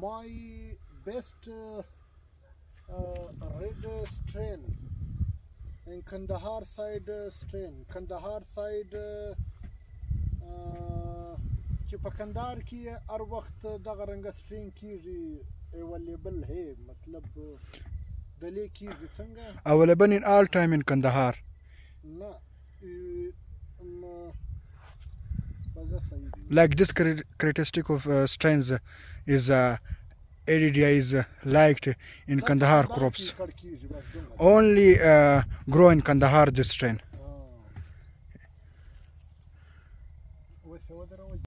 my best uh, uh, red strain in Kandahar side uh, strain Kandahar side uh, uh, چې په کندهار کې هر وخت دغه رنګه سټرینګ کیږي اویلیبل هي مطلب د لیکي څنګه اویلیبل ان ال ټایم ان کندهار نه like this characteristic of uh, strains uh, is uh, is uh, liked in Kandahar crops. Only uh, grow in Kandahar this strain.